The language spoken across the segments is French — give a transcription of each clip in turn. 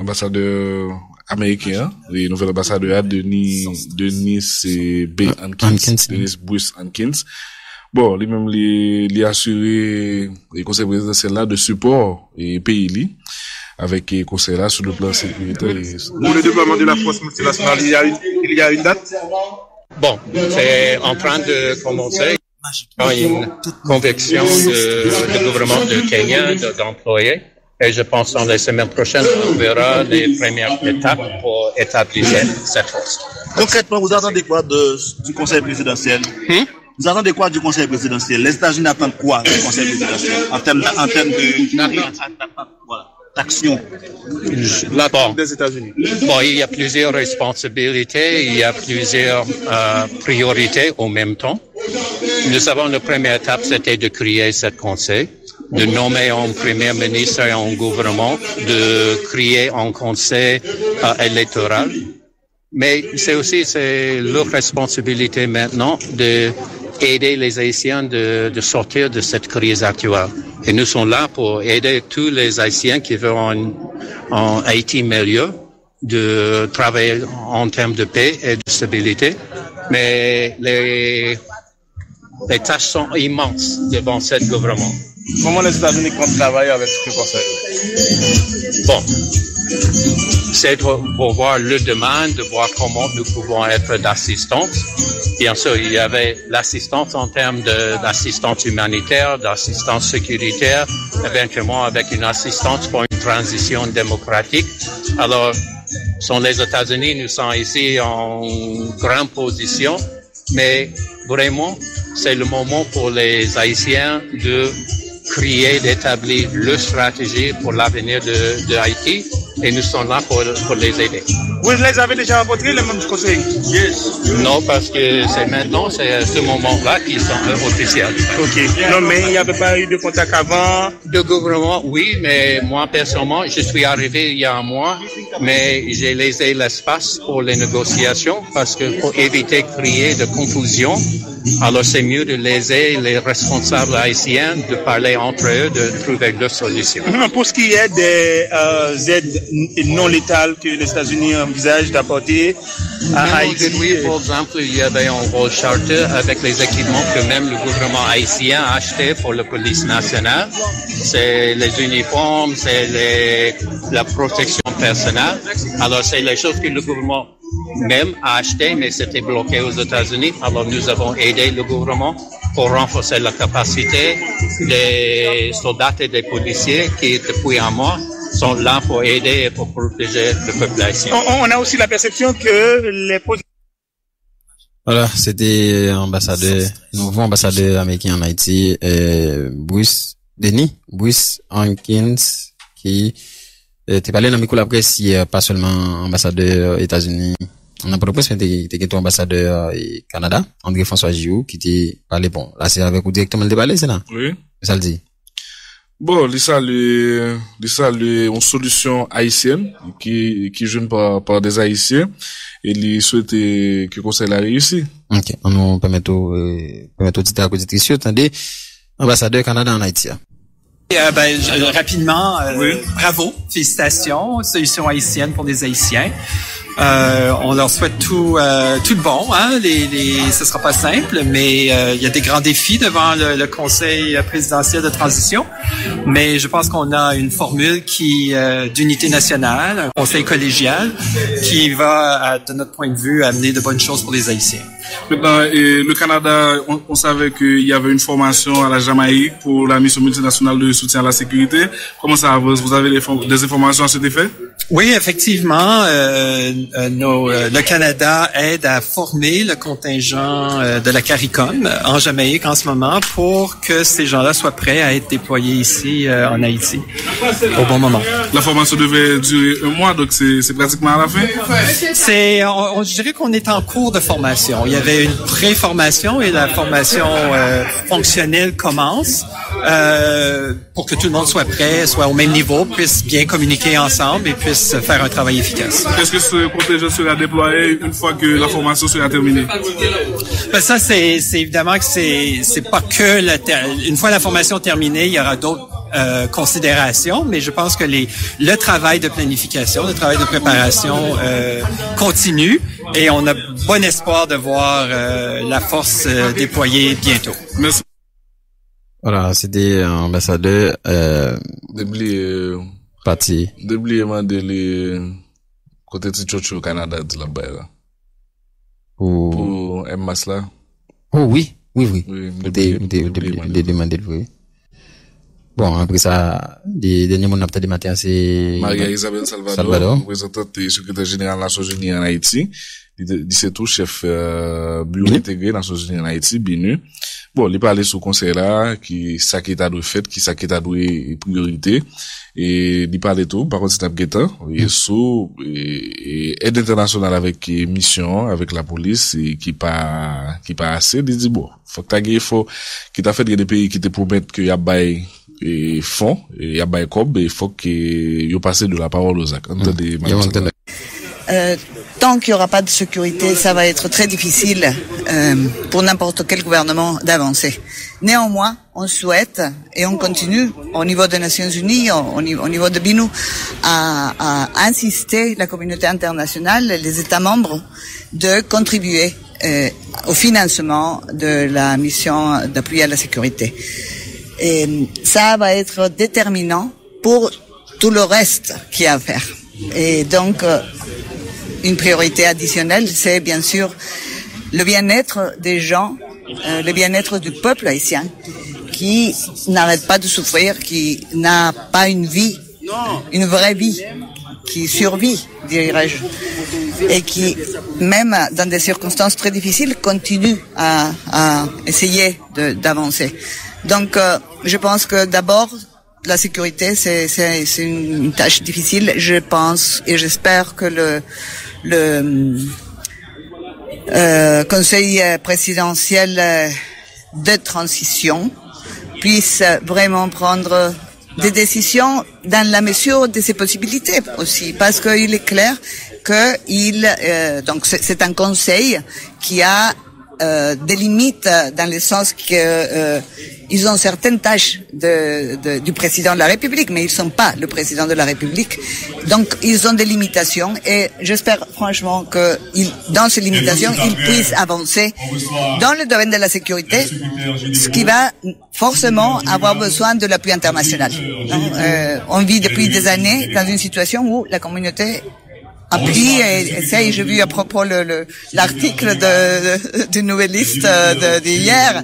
ambassadeur américain, le nouvel ambassadeur Denis, Denis B. Hankins, Denis Bruce Hankins. Bon, lui-même, il a assuré le conseil présidentiel là de support et pays li avec le conseil là sur le plan sécuritaire. Pour le déploiement de la force multinationale, il y a une, il y a une date? Bon, c'est en train de commencer. Il y a une conviction du gouvernement de Kenya d'employer. Et je pense dans les semaines prochaines, on verra les premières étapes pour établir cette force. Concrètement, vous attendez quoi de, du conseil présidentiel? Hmm? Vous attendez quoi du conseil présidentiel? Les États-Unis attendent quoi du conseil présidentiel? En termes, en termes de voilà, d'action. Bon, des États-Unis. Bon, il y a plusieurs responsabilités, il y a plusieurs euh, priorités au même temps. Nous savons la première étape, c'était de créer ce conseil, de nommer un premier ministre et un gouvernement, de créer un conseil euh, électoral. Mais c'est aussi c'est leur responsabilité maintenant de aider les Haïtiens de, de sortir de cette crise actuelle. Et nous sommes là pour aider tous les Haïtiens qui veulent un, un Haïti meilleur de travailler en termes de paix et de stabilité. Mais les, les tâches sont immenses devant ce gouvernement. Comment les États-Unis comptent travailler avec ce conseil Bon, c'est pour, voir le demande, de voir comment nous pouvons être d'assistance. Bien sûr, il y avait l'assistance en termes d'assistance humanitaire, d'assistance sécuritaire, éventuellement avec une assistance pour une transition démocratique. Alors, sont les États-Unis, nous sommes ici en grande position, mais vraiment, c'est le moment pour les Haïtiens de créer, d'établir leur stratégie pour l'avenir de, de Haïti et nous sommes là pour, pour les aider. Vous les avez déjà rencontrés, les membres du conseil? Non, parce que c'est maintenant, c'est à ce moment-là qu'ils sont officiels. Ok. Non, mais il n'y avait pas eu de contact avant? Le gouvernement, oui, mais moi, personnellement, je suis arrivé il y a un mois, mais j'ai laissé l'espace pour les négociations parce que pour éviter de créer de confusion, alors c'est mieux de laisser les responsables haïtiens de parler entre eux, de trouver leur solution. Pour ce qui est des euh, aides non létales que les États-Unis envisagent d'apporter à Haïti. aujourd'hui, par exemple, il y avait un rôle charter avec les équipements que même le gouvernement haïtien a acheté pour la police nationale. C'est les uniformes, c'est la protection personnelle. Alors, c'est les choses que le gouvernement même a acheté, mais c'était bloqué aux États-Unis. Alors, nous avons aidé le gouvernement pour renforcer la capacité des soldats et des policiers qui, depuis un mois, sont là pour aider et pour protéger la population. On, on a aussi la perception que les Voilà, c'était ambassadeur, nouveau ambassadeur américain en Haïti, euh, Bruce Denis, Bruce Hankins, qui euh, t'es parlé dans micro la presse hier, pas seulement ambassadeur États-Unis. On a mais t'es t'es ambassadeur euh, Canada, André-François Giroux, qui t'est parlé, bon, là c'est avec vous directement le débat, c'est là? Oui. Ça le dit. Bon, li salue, li salue une solution haïtienne qui, qui jeune par, par des haïtiens et li souhaite que le conseil a réussi. Ok, on nous permet au, euh, permet au titre à auditrice, attendez, ambassadeur Canada en Haïti. hein. Euh, ben, je- rapidement, euh, bravo, félicitations, solution haïtienne pour les Haïtiens. Euh, on leur souhaite tout, euh, tout le bon. Hein? Les, les, ce sera pas simple, mais euh, il y a des grands défis devant le, le Conseil présidentiel de transition. Mais je pense qu'on a une formule qui euh, d'unité nationale, un Conseil collégial, qui va, de notre point de vue, amener de bonnes choses pour les Haïtiens. Maintenant, et le Canada, on, on savait qu'il y avait une formation à la Jamaïque pour la mission multinationale de soutien à la sécurité. Comment ça avance? Vous avez des, for- des informations à cet effet? Oui, effectivement, euh, euh, nos, euh, le Canada aide à former le contingent euh, de la CARICOM euh, en Jamaïque en ce moment pour que ces gens-là soient prêts à être déployés ici euh, en Haïti au bon moment. La formation devait durer un mois, donc c'est c'est pratiquement à la fin. C'est, on, on- je dirais qu'on est en cours de formation. Il y avait une pré-formation et la formation euh, fonctionnelle commence euh, pour que tout le monde soit prêt, soit au même niveau, puisse bien communiquer ensemble et puisse faire un travail efficace. Est-ce que ce contingent sera déployé une fois que la formation sera terminée? Ben ça, c'est évidemment que c'est pas que la une fois la formation terminée, il y aura d'autres euh, considération, mais je pense que les, le travail de planification, le travail de préparation euh, continue et on a bon espoir de voir euh, la force euh, déployée bientôt. Merci. Voilà, c'était ambassadeur euh, Debli, euh, parti. ti chocho au Canada bay la. Pour... Pou M. Masla. Oh oui, oui, oui. Oui, de, de, de, de demander. Bon, après ça, des derniers mots peut-être matin, c'est... Maria Isabel Salvador, Salvador. représentante et secrétaire général Nations Unies en Haïti. Li te- li se tou chef euh, bureau intégré Nations Unies en Haïti, BINU. Bon, li pale sou konsey la, ki sa ki ta dwe fet, ki sa ki ta dwe priorite, e li pale tou, bakon se tap getan, e hmm. sou, e ed internasyonal avek misyon, avek la polis, e ki pa, ki pa ase, li di bon, fok ta ge, fok, ki ta fet gen de peyi ki te promet ki ya bay, e fon, e ya bay kob, e fok ki yo pase de la parol ozak, an te de manifestasyon. Euh, tant qu'il n'y aura pas de sécurité, ça va être très difficile euh, pour n'importe quel gouvernement d'avancer. Néanmoins, on souhaite et on continue au niveau des Nations Unies, au, au niveau, au niveau de BINU, à, à insister la communauté internationale, les États membres, de contribuer euh, au financement de la mission d'appui à la sécurité. Et ça va être déterminant pour tout le reste qu'il y a à faire. Et donc, euh, une priorité additionnelle, c'est bien sûr le bien-être des gens, euh, le bien-être du peuple haïtien, qui n'arrête pas de souffrir, qui n'a pas une vie, une vraie vie, qui survit, dirais-je, et qui, même dans des circonstances très difficiles, continue à, à essayer d'avancer. Donc, euh, je pense que d'abord, la sécurité, c'est une tâche difficile. Je pense et j'espère que le, le euh, Conseil euh, présidentiel euh, de transition puisse euh, vraiment prendre des décisions dans la mesure de ses possibilités aussi, parce qu'il est clair que il euh, donc c'est c'est un conseil qui a euh, des limites dans le sens que euh, ils ont certaines tâches de, de- du président de la République, mais ils sont pas le président de la République. Donc ils ont des limitations et j'espère franchement que ils, dans ces limitations, ils puissent avancer dans le domaine de la sécurité, ce qui va forcément avoir besoin de l'appui international. Non Euh, on vit depuis des années dans une situation où la communauté appuie et essaye. J'ai vu à propos le- le- l'article de, de, du Nouvelliste euh, de- d'hier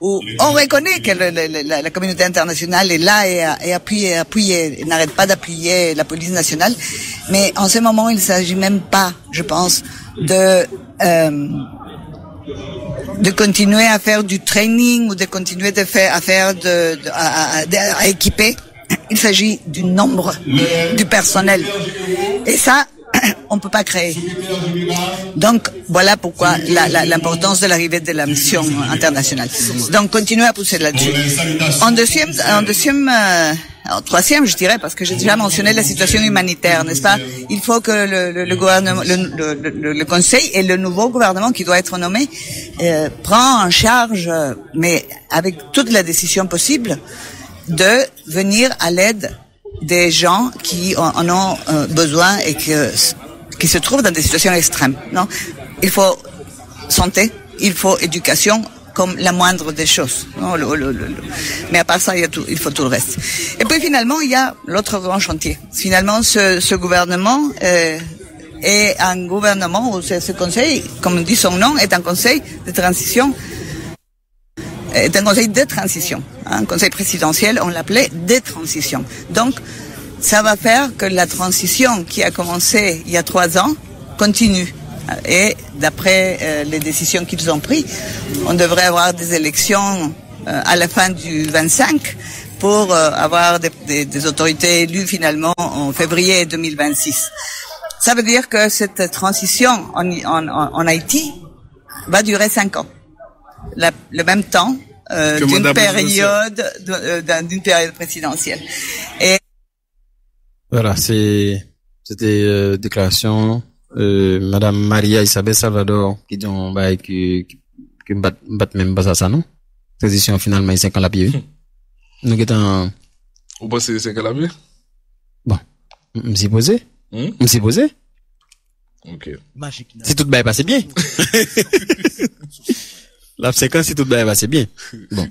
où on reconnaît que le- le- la, la communauté internationale est là et, et appuie, et appuie, et n'arrête pas d'appuyer la police nationale. Mais en ce moment, il ne s'agit même pas, je pense, de euh, de continuer à faire du training ou de continuer de faire, à faire de, de- à, à- à équiper. Il s'agit du nombre du personnel. Et ça, on peut pas créer. Donc, voilà pourquoi la- la- l'importance de l'arrivée de la mission internationale. Donc, continuer à pousser là-dessus. En deuxième, en deuxième, euh, en troisième, je dirais, parce que j'ai déjà mentionné la situation humanitaire, n'est-ce pas? Il faut que le, gouvernement, le, le- Conseil et le nouveau gouvernement qui doit être nommé euh, en charge, euh, mais avec toutes les décisions possibles, de venir à l'aide des gens qui en, ont euh, besoin et que, qui se trouvent dans des situations extrêmes. Non, il faut santé, il faut éducation comme la moindre des choses. Non, le- le- le- Mais à part ça, il, y a tout, il faut tout le reste. Et puis finalement, il y a l'autre grand chantier. Finalement, ce, ce gouvernement euh, est un gouvernement, ou ce conseil, comme dit son nom, est un conseil de transition est un conseil de transition. hein, Un conseil présidentiel, on l'appelait de transition. Donc, ça va faire que la transition qui a commencé il y a trois ans continue. Et d'après euh, les décisions qu'ils ont prises, on devrait avoir des élections euh, à la fin du 25 pour euh, avoir des, des- des autorités élues finalement en février 2026. Ça veut dire que cette transition en, Haïti va durer cinq ans le même temps euh, d'une période de- euh, d'un- d'une période présidentielle. Et Voilà, c'est c'était euh, déclaration euh, Madame Maria Isabel Salvador qui dit on bah que que bat bat même pas ça non? Transition finalement c'est quand la pied nous qui en Ou pas c'est 5 à la vie? Bon. M'si posé? Hmm? M'si posé? Ok. Si tout bail passe bien. La séquence, si tout bail passe bien. Bon.